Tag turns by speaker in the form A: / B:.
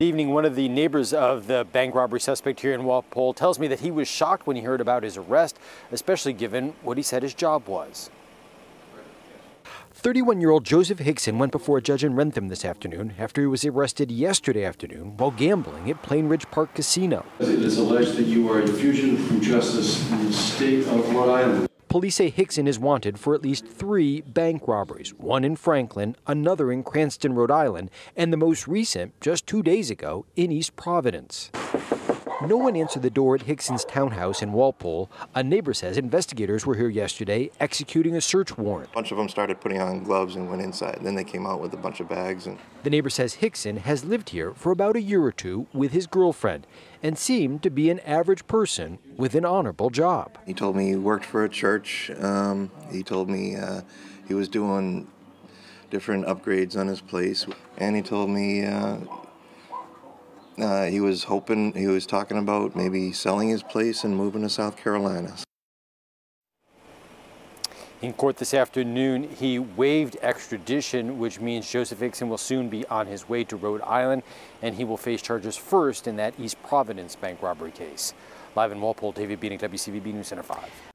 A: evening, one of the neighbors of the bank robbery suspect here in Walpole tells me that he was shocked when he heard about his arrest, especially given what he said his job was. 31 year old Joseph Hickson went before a judge in Wrentham this afternoon after he was arrested yesterday afternoon while gambling at Plainridge Park Casino.
B: It is alleged that you are a fugitive from justice in the state of Rhode Island.
A: Police say Hickson is wanted for at least three bank robberies one in Franklin, another in Cranston, Rhode Island, and the most recent, just two days ago, in East Providence. No one answered the door at Hickson's townhouse in Walpole. A neighbor says investigators were here yesterday executing a search warrant.
C: A bunch of them started putting on gloves and went inside. Then they came out with a bunch of bags. And
A: the neighbor says Hickson has lived here for about a year or two with his girlfriend and seemed to be an average person with an honorable job.
C: He told me he worked for a church. Um, he told me uh, he was doing different upgrades on his place. And he told me uh, uh, he was hoping, he was talking about maybe selling his place and moving to South Carolina.
A: In court this afternoon, he waived extradition, which means Joseph Hickson will soon be on his way to Rhode Island, and he will face charges first in that East Providence bank robbery case. Live in Walpole, David Bieniek, WCVB News Center 5.